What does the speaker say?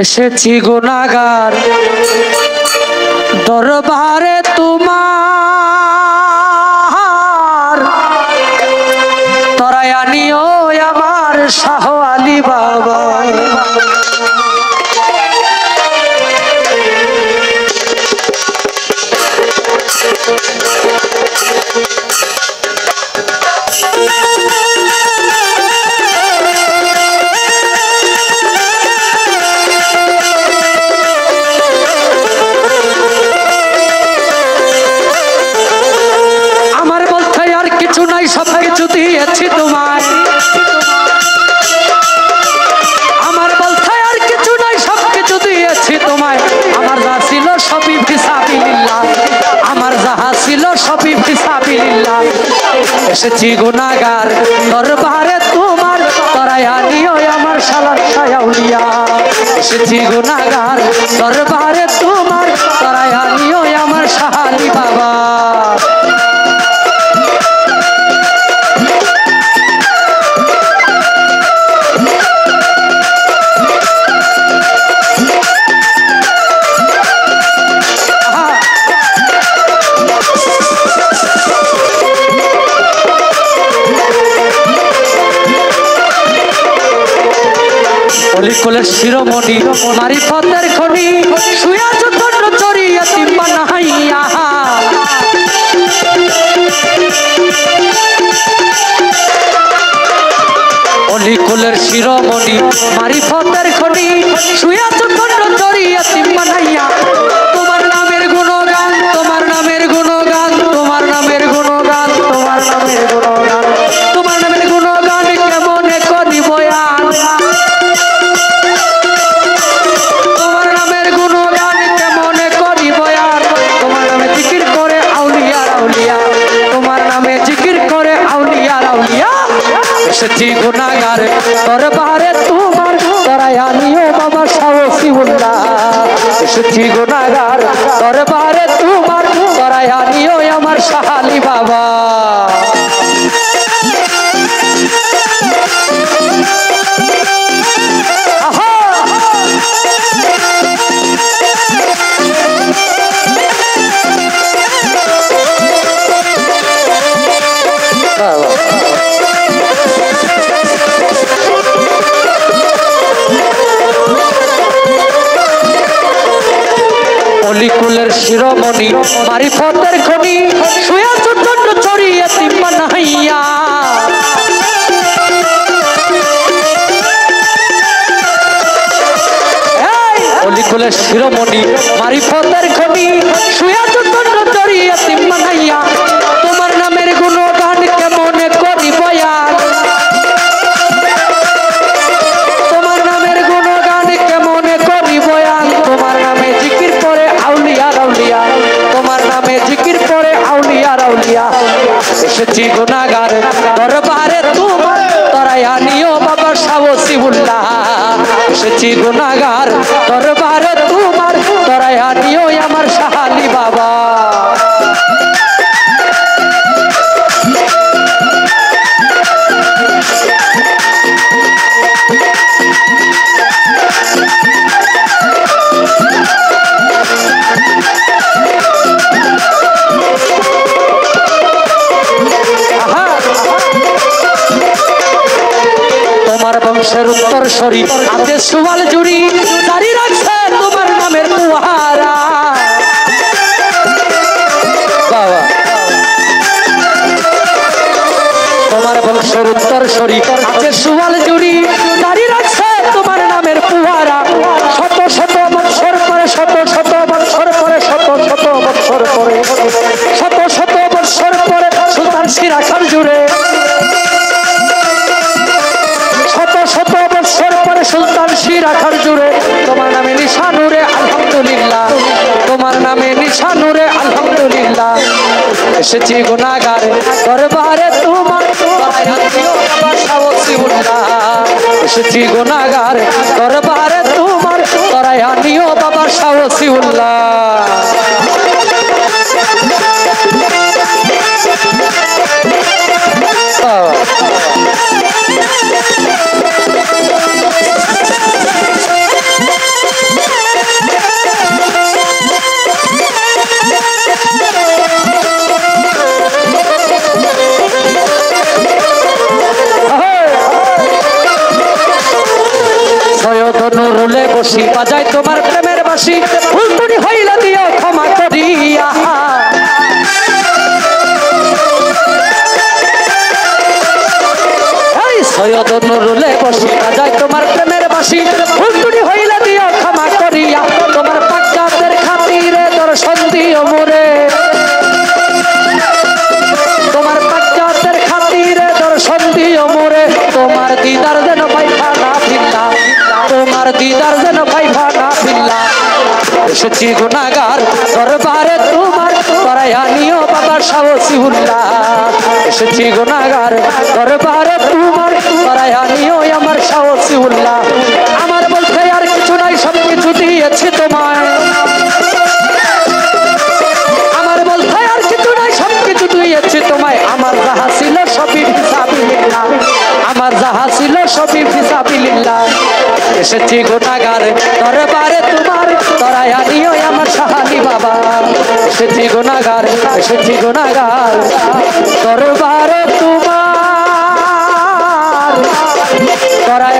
এসেছি গুনাগার দরবারে তোমার। তরাই আনিও আমার শাহ আলী বাবা। আমার বলতে আর কিছু নাই সব কিছু আমার যা ছিল সবই আমার যাহা ছিল সবই এসেছি গুনাগার দরবারে তোমার তরাই আনিও আমার শালার এসেছি গুনাগার দরবারে তোমার আনিও আমার সাহালি বাবা। অলিকলের শিরোমণি মারি ফতের খনি শুয়া চন্দ্র চরিয়া তিম্বা নাহাইয়া। অলিকুলের শিরোমণি মারি পথের গুণাগার দরবারে তোমার তরাই আনিও বাবা সাহসী উল্লাহ। এসেছি গুণাগার। দরবারে তোমার তরাই আনিও আমার সাহালি বাবা। অলিকুলের শিরোমণি মারি পথের খনি শুয়া চন্দ্র চড়িয়া তিম্মান অলিকুলের শিরোমণি মারি পথের খনি এসেছি গুণাগার দরবারে তোমার তরাই বাবা সাবসিবুল্লাহ। এসেছি গুণাগার দরবারে তোমার তোমার বংশের উত্তর সরি হাতে সুবাল জুড়ি দাঁড়ি রাখছে তোমার নামের পুহারা বাবা। তোমার বংশের উত্তর সুবাল জুড়ি দাঁড়ি রাখছে তোমার নামের পুহারা শত শত বৎসর পরে, শত শত বৎসর পরে, শত শত বৎসর পরে, শত শত বৎসর পরে খান জুড়ে এসেছি গুণাগারে। দরবারে তোমার এসেছি গুণাগারে দরবারে তোমার দয়ালিও বাবা সাহসী উল্লাহ বসি বাজাই তোমার প্রেমের বাসি। ফুলতুনি হইলা দিও ক্ষমা করিয়া সৈয়দ নুরুলে তোমার প্রেমের বাসি। ফুলতুনি ক্ষমা করিয়া তোমার খাতিরে দর্শন দিও মোরে তোমার পাক্কাতের খাতিরে দর্শন দিও মোরে তোমার দিদার যেন পাইফা না তোমার দিদার যেন এসেছি গুনাগার দরবারে তোমার করাইয়া নিও বাবা সাহসিউল্লাহ এসেছি গুনাগার দরবারে তোমার করাইয়া নিও আমার সাহসিউল্লাহ আমার বলতে আর কিছু নাই সব কিছু দিয়েছি তোমায়। আমার বলতে আর সব তোমায়। আমার যাহা ছিল সবই ফিসাবিল্লাহ আমার যাহা ছিল সবই ফিসাবিল্লাহ এসেছি গোটাগার দরবারে তোমার তরাই আনিও আমার সাহানি বাবা। এসেছি গোনাগার এসেছি গুনাগার দরবারে তোমার তরাই